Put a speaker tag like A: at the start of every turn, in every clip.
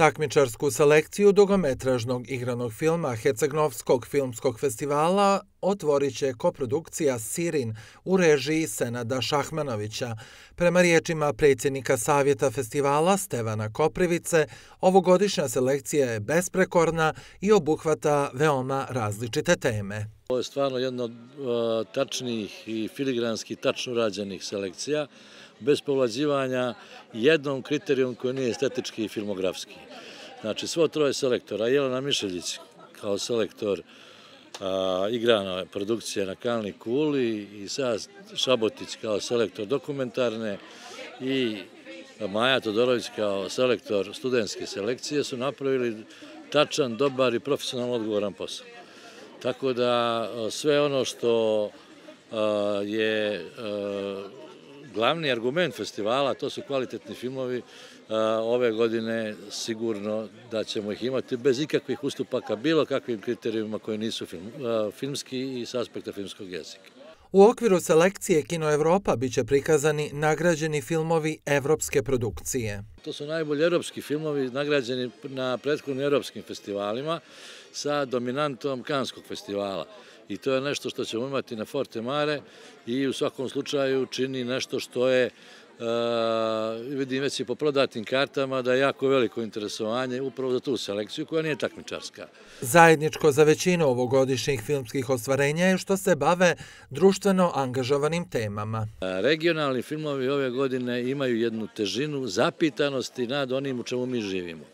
A: Takmičarsku selekciju dugometražnog igranog filma Hecegnovskog filmskog festivala otvorit će koprodukcija Sirin u režiji Senada Šahmanovića. Prema riječima predsjednika Savjeta festivala Stevana Koprivice, ovogodišnja selekcija je besprekorna i obuhvata veoma različite teme.
B: Ovo je stvarno jedna od e, tačnih i filigranski tačno rađenih selekcija bez povlađivanja jednom kriterijom koji nije estetički i filmografski. Znači, svo troje selektora, Jelena Mišeljić kao selektor e, igrana produkcija na Kalni Kuli i sad Šabotić kao selektor dokumentarne i Maja Todorović kao selektor studentske selekcije su napravili tačan, dobar i profesionalno odgovoran posao. Tako da e, sve ono što e, je e, glavni argument festivala, to su kvalitetni filmovi, ove godine sigurno da ćemo ih imati bez ikakvih ustupaka, bilo kakvim kriterijima koji nisu filmski i s aspekta filmskog jezika.
A: U okviru selekcije Kino Evropa biće prikazani nagrađeni filmovi evropske produkcije.
B: To su najbolji evropski filmovi nagrađeni na prethodnim evropskim festivalima sa dominantom Kanskog festivala. I to je nešto što ćemo imati na Forte Mare i u svakom slučaju čini nešto što je vidim već i po prodatim kartama da je jako veliko interesovanje upravo za tu selekciju koja nije takmičarska.
A: Zajedničko za većinu ovogodišnjih filmskih ostvarenja je što se bave društveno angažovanim temama.
B: Regionalni filmovi ove godine imaju jednu težinu zapitanosti nad onim u čemu mi živimo.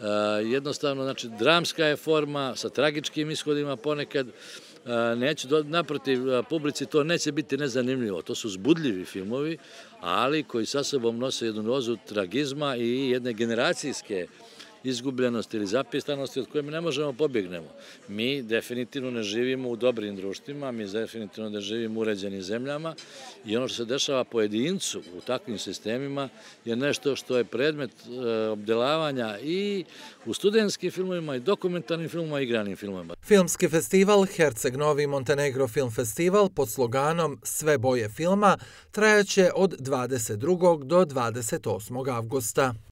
B: Eh, jednostavno, znači, dramska je forma sa tragičkim ishodima ponekad, eh, neću, naprotiv, eh, publici to neće biti nezanimljivo. To su zbudljivi filmovi, ali koji sa sobom nose jednu nozu tragizma i jedne generacijske izgubljenosti ili zapistanosti od koje mi ne možemo pobjegnemo. Mi definitivno ne živimo u dobrim društvima, mi definitivno ne živimo u uređenim zemljama i ono što se dešava pojedincu u takvim sistemima je nešto što je predmet e, obdelavanja i u studentskim filmovima i dokumentarnim filmovima i igranim filmovima.
A: Filmski festival Herceg Novi Montenegro Film Festival pod sloganom Sve boje filma trajaće od 22. do 28. avgusta.